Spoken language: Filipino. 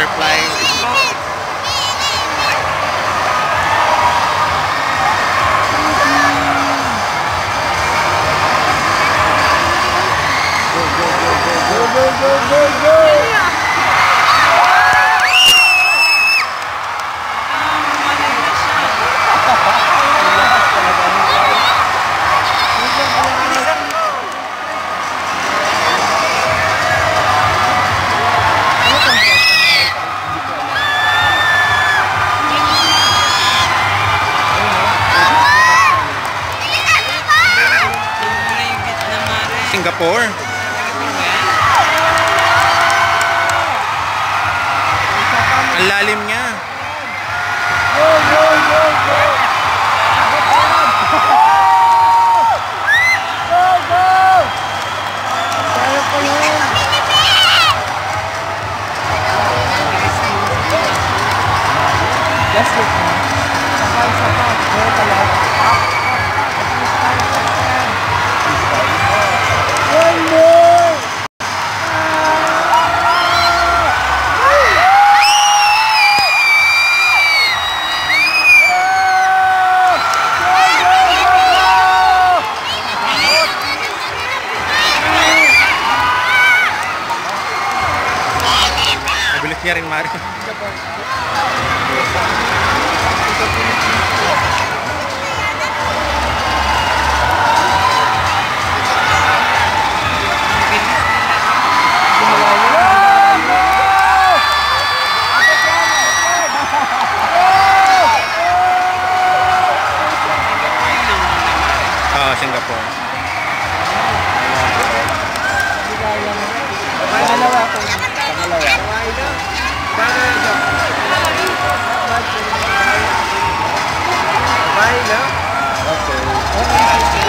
butterflies. go, go, go, go, go, go, go. Singapore. Ang lalim niya. Go, go, go, go! Go, go! Kaya ko yan. Just look na. Saka, saka. Meron talaga. One Al vilejear en Madrid. now. Okay.